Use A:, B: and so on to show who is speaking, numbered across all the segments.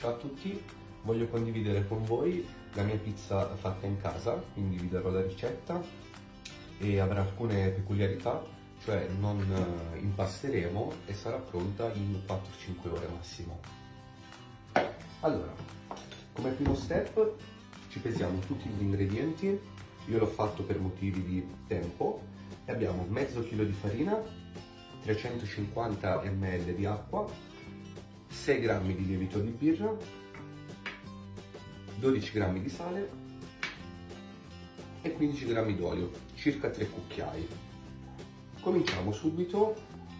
A: Ciao a tutti, voglio condividere con voi la mia pizza fatta in casa, quindi vi darò la ricetta e avrà alcune peculiarità, cioè non eh, impasteremo e sarà pronta in 4-5 ore massimo. Allora, come primo step ci pesiamo tutti gli ingredienti, io l'ho fatto per motivi di tempo, e abbiamo mezzo chilo di farina, 350 ml di acqua, 6 g di lievito di birra, 12 g di sale e 15 g d'olio, circa 3 cucchiai. Cominciamo subito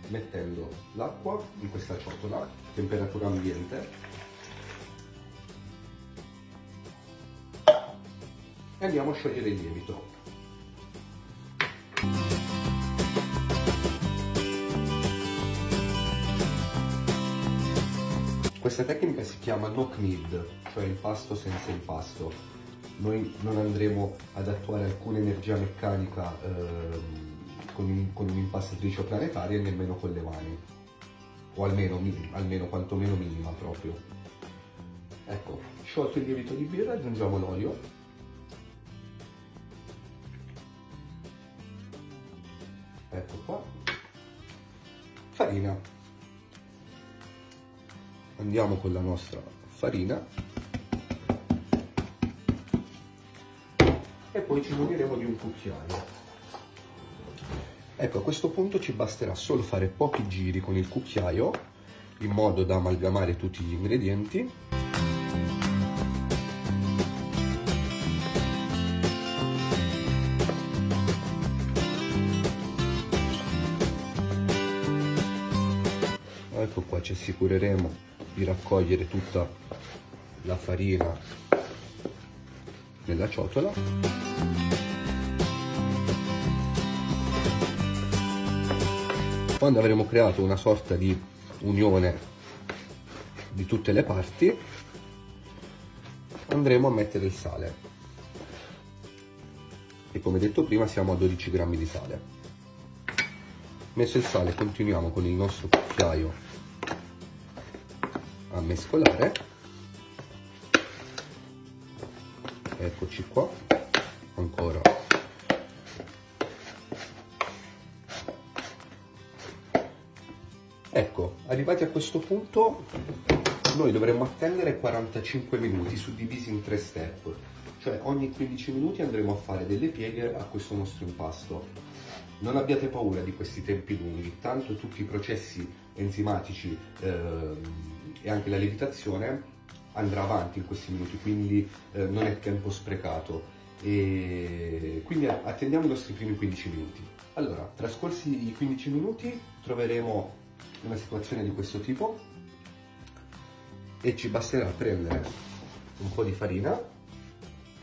A: mettendo l'acqua in questa ciotola, temperatura ambiente, e andiamo a sciogliere il lievito. Questa tecnica si chiama no knead, cioè impasto senza impasto. Noi non andremo ad attuare alcuna energia meccanica ehm, con, con un'impastatrice planetaria nemmeno con le mani, o almeno, almeno quantomeno minima proprio. Ecco, sciolto il lievito di birra aggiungiamo l'olio. Ecco qua. Farina andiamo con la nostra farina e poi ci muniremo di un cucchiaio. Ecco, a questo punto ci basterà solo fare pochi giri con il cucchiaio in modo da amalgamare tutti gli ingredienti. Ecco qua ci assicureremo di raccogliere tutta la farina nella ciotola. Quando avremo creato una sorta di unione di tutte le parti andremo a mettere il sale. E come detto prima siamo a 12 grammi di sale. Messo il sale continuiamo con il nostro cucchiaio a mescolare. Eccoci qua ancora. Ecco arrivati a questo punto noi dovremmo attendere 45 minuti suddivisi in tre step. Cioè ogni 15 minuti andremo a fare delle pieghe a questo nostro impasto. Non abbiate paura di questi tempi lunghi tanto tutti i processi enzimatici eh, e anche la lievitazione andrà avanti in questi minuti, quindi eh, non è tempo sprecato. E quindi attendiamo i nostri primi 15 minuti. Allora, trascorsi i 15 minuti troveremo una situazione di questo tipo e ci basterà prendere un po' di farina.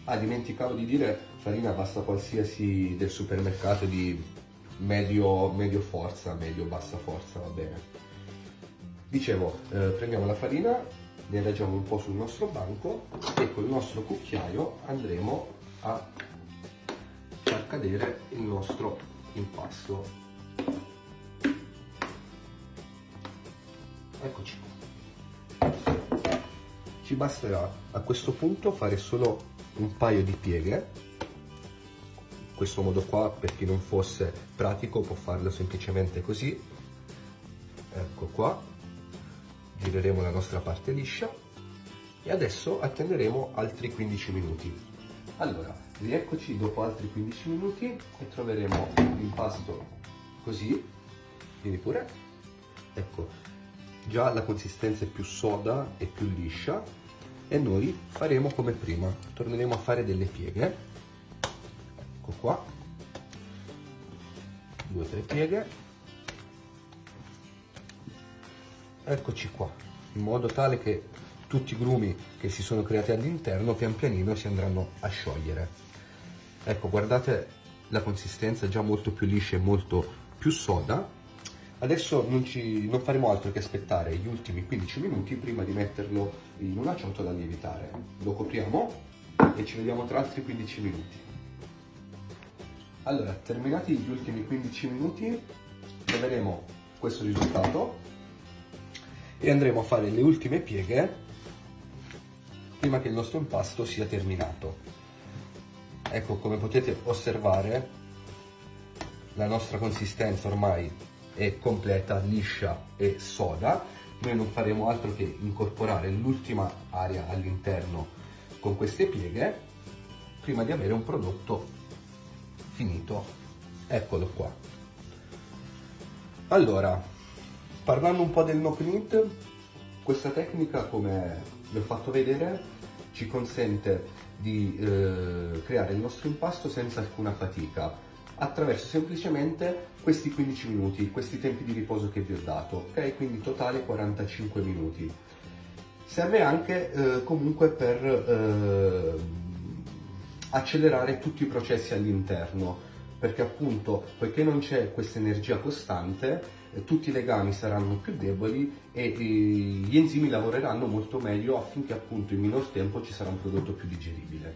A: Ah, dimenticavo di dire farina basta qualsiasi del supermercato di medio, medio forza, medio bassa forza, va bene Dicevo, eh, prendiamo la farina, ne adagiamo un po' sul nostro banco e con il nostro cucchiaio andremo a far cadere il nostro impasto. Eccoci. Ci basterà a questo punto fare solo un paio di pieghe in questo modo qua per chi non fosse pratico può farlo semplicemente così ecco qua gireremo la nostra parte liscia e adesso attenderemo altri 15 minuti. Allora, rieccoci dopo altri 15 minuti e troveremo l'impasto così, vieni pure, ecco, già la consistenza è più soda e più liscia e noi faremo come prima, torneremo a fare delle pieghe, ecco qua, due o tre pieghe, eccoci qua, in modo tale che tutti i grumi che si sono creati all'interno pian pianino si andranno a sciogliere. Ecco, guardate la consistenza già molto più liscia e molto più soda. Adesso non, ci, non faremo altro che aspettare gli ultimi 15 minuti prima di metterlo in una ciotola a lievitare. Lo copriamo e ci vediamo tra altri 15 minuti. Allora, terminati gli ultimi 15 minuti, troveremo questo risultato e andremo a fare le ultime pieghe prima che il nostro impasto sia terminato. Ecco, come potete osservare, la nostra consistenza ormai è completa, liscia e soda. Noi non faremo altro che incorporare l'ultima aria all'interno con queste pieghe prima di avere un prodotto finito. Eccolo qua. Allora, parlando un po' del no knit, questa tecnica, come vi ho fatto vedere, ci consente di eh, creare il nostro impasto senza alcuna fatica attraverso semplicemente questi 15 minuti, questi tempi di riposo che vi ho dato, ok? Quindi totale 45 minuti. Serve anche eh, comunque per eh, accelerare tutti i processi all'interno, perché appunto, poiché non c'è questa energia costante, tutti i legami saranno più deboli e eh, gli enzimi lavoreranno molto meglio affinché appunto in minor tempo ci sarà un prodotto più digeribile.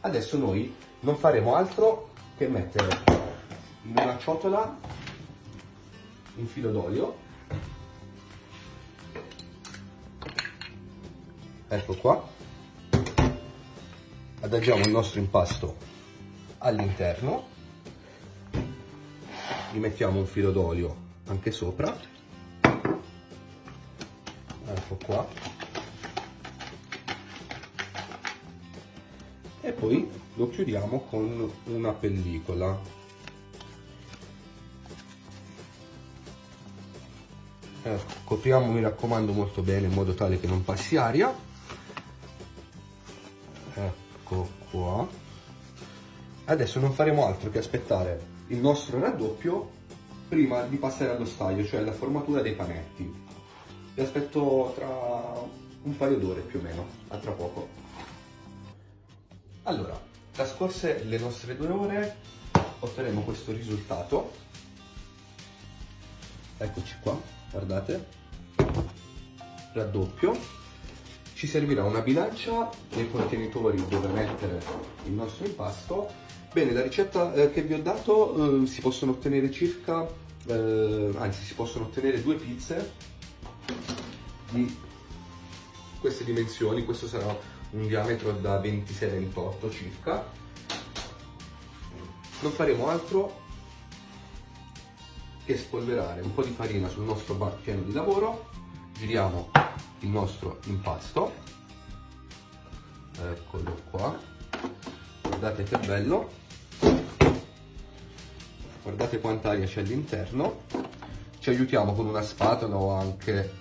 A: Adesso noi non faremo altro che mettere in una ciotola un filo d'olio. Ecco qua. Adagiamo il nostro impasto all'interno. Gli mettiamo un filo d'olio anche sopra. Ecco qua. E poi lo chiudiamo con una pellicola. Eh, copriamo mi raccomando molto bene in modo tale che non passi aria. Ecco qua. Adesso non faremo altro che aspettare il nostro raddoppio prima di passare allo staglio cioè la formatura dei panetti vi aspetto tra un paio d'ore più o meno a tra poco allora Trascorse le nostre due ore otterremo questo risultato. Eccoci qua, guardate, raddoppio. Ci servirà una bilancia dei contenitori dove mettere il nostro impasto. Bene, la ricetta eh, che vi ho dato eh, si possono ottenere circa, eh, anzi si possono ottenere due pizze di queste dimensioni, questo sarà un diametro da 26-28 circa. Non faremo altro che spolverare un po' di farina sul nostro bar piano di lavoro, giriamo il nostro impasto, eccolo qua, guardate che bello, guardate quanta aria c'è all'interno, ci aiutiamo con una spatola o anche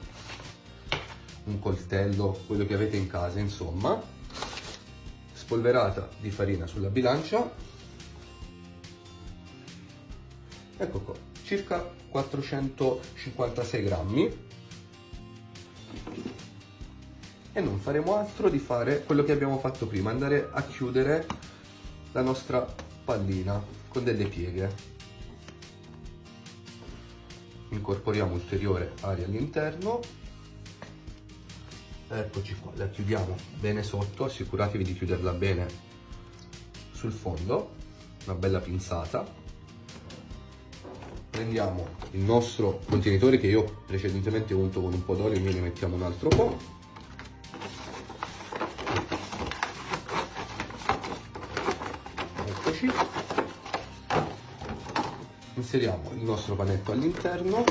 A: un coltello, quello che avete in casa, insomma, spolverata di farina sulla bilancia, ecco qua, circa 456 grammi. E non faremo altro di fare quello che abbiamo fatto prima, andare a chiudere la nostra pallina con delle pieghe. Incorporiamo ulteriore aria all'interno. Eccoci qua la chiudiamo bene sotto assicuratevi di chiuderla bene sul fondo una bella pinzata. Prendiamo il nostro contenitore che io precedentemente ho unto con un po' d'olio noi ne mettiamo un altro po' eccoci inseriamo il nostro panetto all'interno.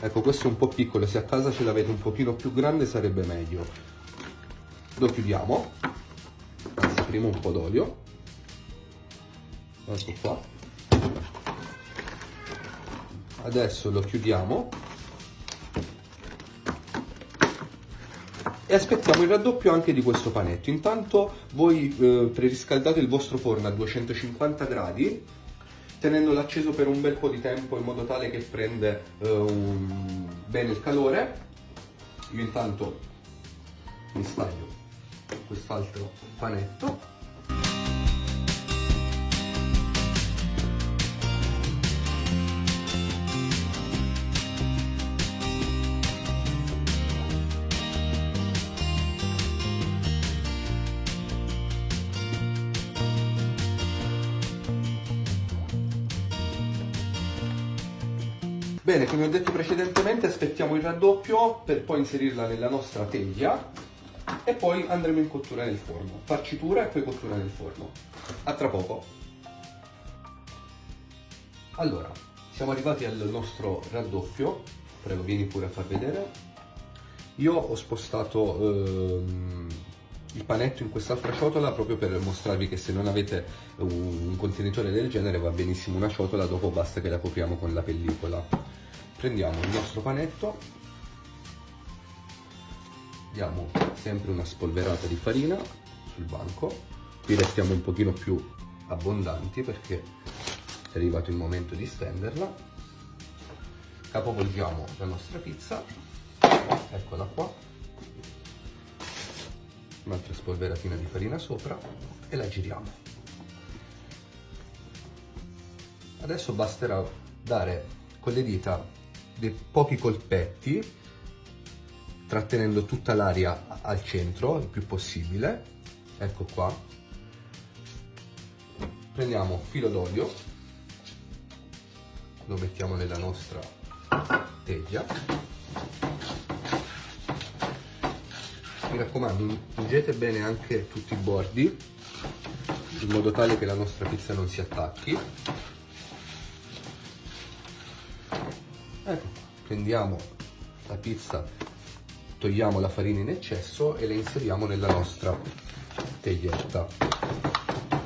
A: Ecco questo è un po' piccolo se a casa ce l'avete un pochino più grande sarebbe meglio. Lo chiudiamo anzi prima un po' d'olio. Ecco qua. Adesso lo chiudiamo e aspettiamo il raddoppio anche di questo panetto intanto voi eh, preriscaldate il vostro forno a 250 gradi tenendolo acceso per un bel po' di tempo in modo tale che prende eh, un... bene il calore. Io intanto mi staglio quest'altro panetto Bene, come ho detto precedentemente, aspettiamo il raddoppio per poi inserirla nella nostra teglia e poi andremo in cottura nel forno. Farcitura e poi cottura nel forno. A tra poco. Allora, siamo arrivati al nostro raddoppio. Prego, vieni pure a far vedere. Io ho spostato ehm, il panetto in quest'altra ciotola proprio per mostrarvi che se non avete un, contenitore del genere va benissimo una ciotola, dopo basta che la copriamo con la pellicola. Prendiamo il nostro panetto, diamo sempre una spolverata di farina sul banco, qui restiamo un pochino più abbondanti perché è arrivato il momento di stenderla, capovolgiamo la nostra pizza, eccola qua, un'altra spolveratina di farina sopra e la giriamo. Adesso basterà dare con le dita dei pochi colpetti trattenendo tutta l'aria al centro il più possibile. Ecco qua. Prendiamo filo d'olio lo mettiamo nella nostra teglia mi raccomando ungete bene anche tutti i bordi in modo tale che la nostra pizza non si attacchi. Ecco prendiamo la pizza togliamo la farina in eccesso e la inseriamo nella nostra teglietta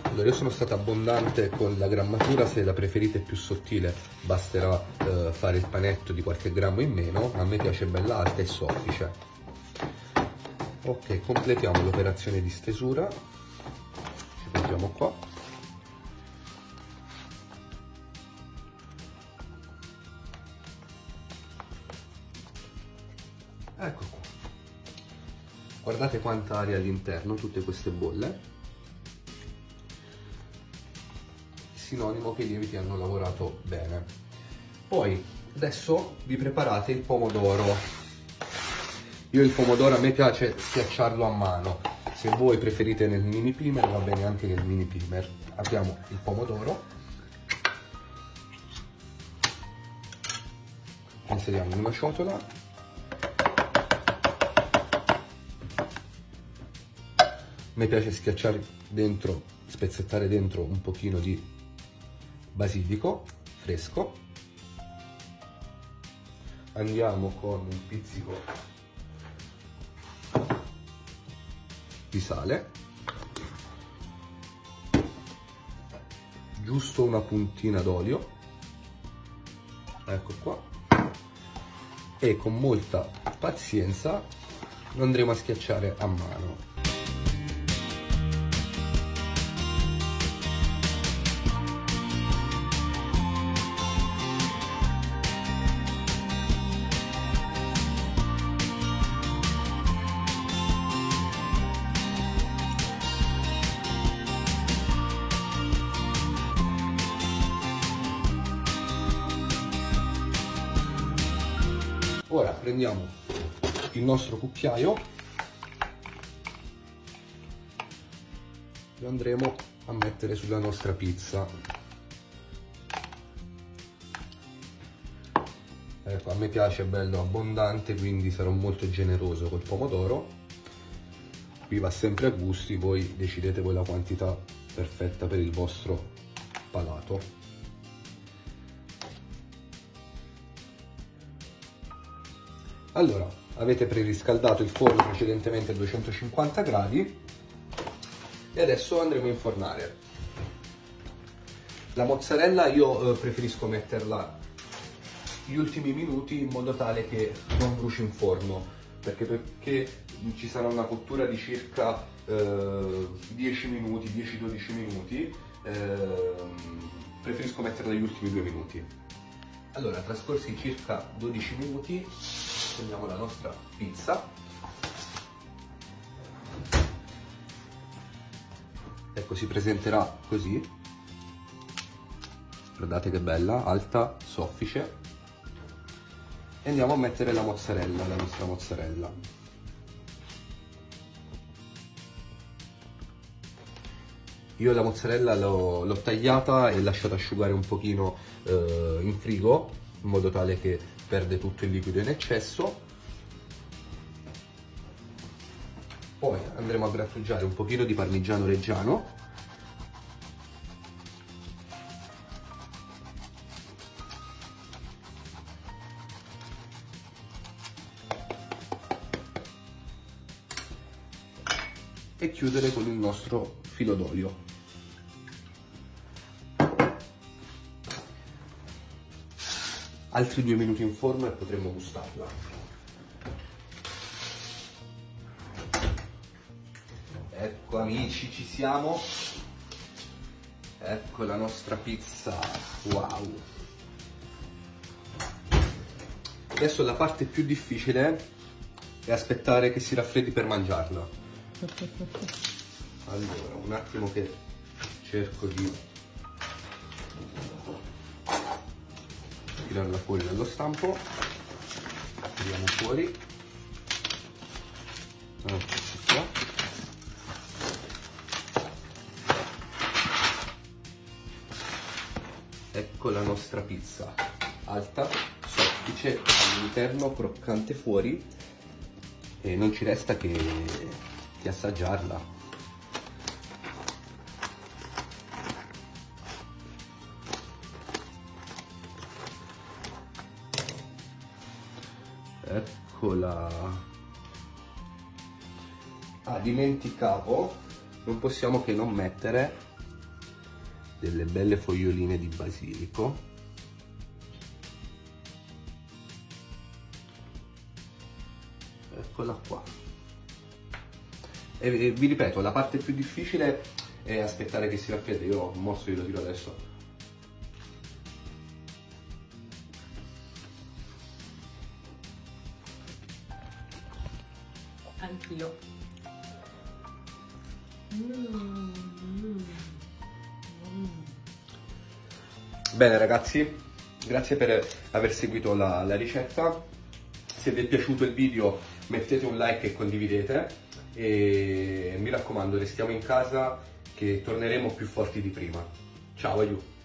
A: allora io sono stata abbondante con la grammatura se la preferite più sottile basterà eh, fare il panetto di qualche grammo in meno a me piace bella alta e soffice ok completiamo l'operazione di stesura. Ci mettiamo qua. Ecco qua. Guardate quanta aria all'interno tutte queste bolle. Sinonimo che i lieviti hanno lavorato bene. Poi adesso vi preparate il pomodoro io il pomodoro a me piace schiacciarlo a mano, se voi preferite nel mini primer va bene anche nel mini primer. Abbiamo il pomodoro, inseriamo in una ciotola, me piace schiacciare dentro, spezzettare dentro un pochino di basilico fresco, andiamo con un pizzico di sale, giusto una puntina d'olio, ecco qua, e con molta pazienza lo andremo a schiacciare a mano. Ora prendiamo il nostro cucchiaio lo andremo a mettere sulla nostra pizza. Ecco, a me piace bello abbondante, quindi sarò molto generoso col pomodoro. Qui va sempre a gusti, voi decidete voi la quantità perfetta per il vostro palato. Allora, avete preriscaldato il forno precedentemente a 250 gradi e adesso andremo a infornare. La mozzarella io eh, preferisco metterla gli ultimi minuti in modo tale che non bruci in forno perché, perché ci sarà una cottura di circa eh, 10 minuti, 10-12 minuti, eh, preferisco metterla gli ultimi due minuti. Allora, trascorsi circa 12 minuti, prendiamo la nostra pizza. Ecco si presenterà così. Guardate che bella alta soffice. E andiamo a mettere la mozzarella la nostra mozzarella. Io la mozzarella l'ho tagliata e lasciata asciugare un pochino eh, in frigo in modo tale che perde tutto il liquido in eccesso Poi andremo a grattugiare un pochino di parmigiano reggiano e chiudere con il nostro filo d'olio. Altri due minuti in forno e potremo gustarla. Ecco amici, ci siamo. Ecco la nostra pizza. Wow. Adesso la parte più difficile è aspettare che si raffreddi per mangiarla. Allora, un attimo che cerco di tirarla fuori dallo stampo. Tiriamo fuori. Qua. Ecco la nostra pizza, alta, soffice all'interno, croccante fuori e non ci resta che di assaggiarla. Eccola. Ah, dimenticavo, non possiamo che non mettere delle belle foglioline di basilico. Eccola qua. E, vi ripeto, la parte più difficile è aspettare che si raffreddi. Io ho un morso, io lo tiro adesso.
B: Anch'io.
A: Bene ragazzi, grazie per aver seguito la, la ricetta. Se vi è piaciuto il video mettete un like e condividete e mi raccomando restiamo in casa che torneremo più forti di prima. Ciao, aiuto!